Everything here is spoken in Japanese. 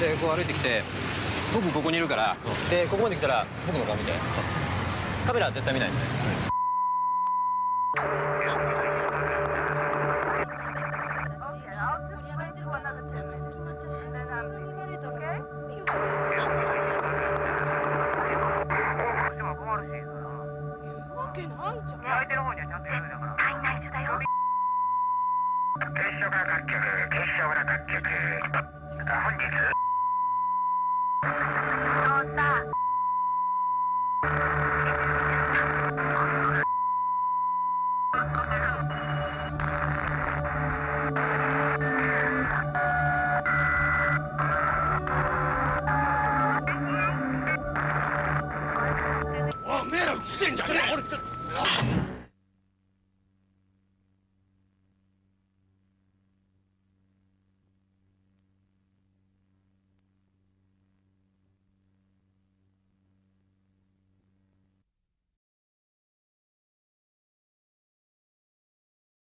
でこう歩いてきて僕ここにいるからうんでここまで来たら僕の顔見てうんカメラは絶対見ないでね相手の方にはちゃんと言うだから。警視庁から各局、警視庁から各局。本日。おい迷惑してんじゃねえ